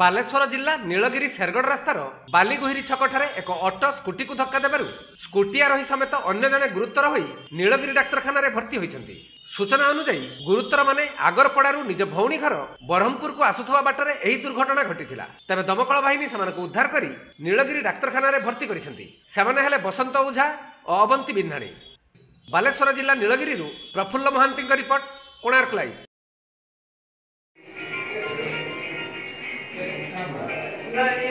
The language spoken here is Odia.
ବାଲେଶ୍ୱର ଜିଲ୍ଲା ନୀଳଗିରି ଶେରଗଡ଼ ରାସ୍ତାର ବାଲିଗୁହିରି ଛକଠାରେ ଏକ ଅଟୋ ସ୍କୁଟିକୁ ଧକ୍କା ଦେବାରୁ ସ୍କୁଟି ଆରୋହୀ ସମେତ ଅନ୍ୟ ଜଣେ ଗୁରୁତର ହୋଇ ନୀଳଗିରି ଡାକ୍ତରଖାନାରେ ଭର୍ତ୍ତି ହୋଇଛନ୍ତି। ସୂଚନା ଅନୁଯାୟୀ ଗୁରୁତରମାନେ ଆଗରପଡ଼ାରୁ ନିଜ ଭଉଣୀ ଘର ବ୍ରହ୍ମପୁରକୁ ଆସୁଥିବା ବାଟରେ ଏହି ଦୁର୍ଘଟଣା ଘଟିଥିଲା। ତେବେ ଦମକଳ ବାହିନୀ ସେମାନଙ୍କୁ ଉଦ୍ଧାର କରି ନୀଳଗିରି ଡାକ୍ତରଖାନାରେ ଭର୍ତ୍ତି କରିଛନ୍ତି। ସେମାନେ ହେଲେ ବସନ୍ତ ଓଝା ଓ ଅବନ୍ତୀ ବିହ୍ନାଣୀ ବାଲେଶ୍ୱର ଜିଲ୍ଲା ନୀଳଗିରିରୁ ପ୍ରଫୁଲ୍ଲ ମହାନ୍ତିଙ୍କ ରିପୋର୍ଟ କୋଣାର୍କ ଲାଇଭ୍। Gracias.